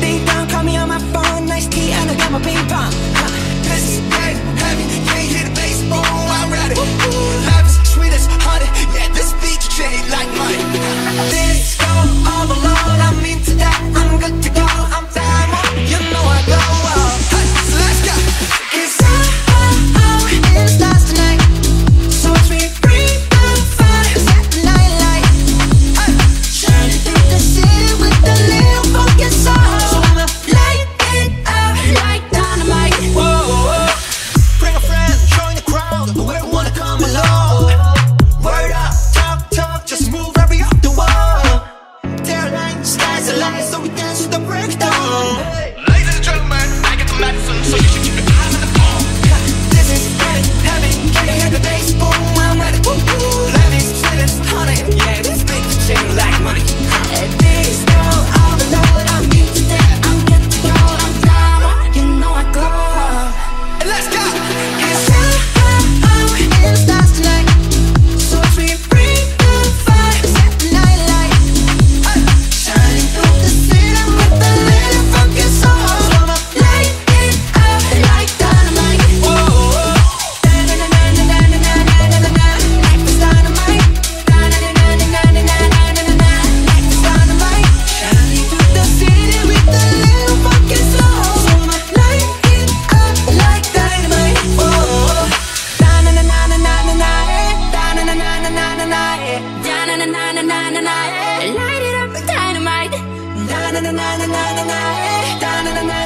Ding dong, call me on my phone, nice tea, and I got my ping pong. Huh. This is dead heavy. the breakdown. na na na na na na na Light it up with dynamite. Na na na na na na na eh. na Na na na na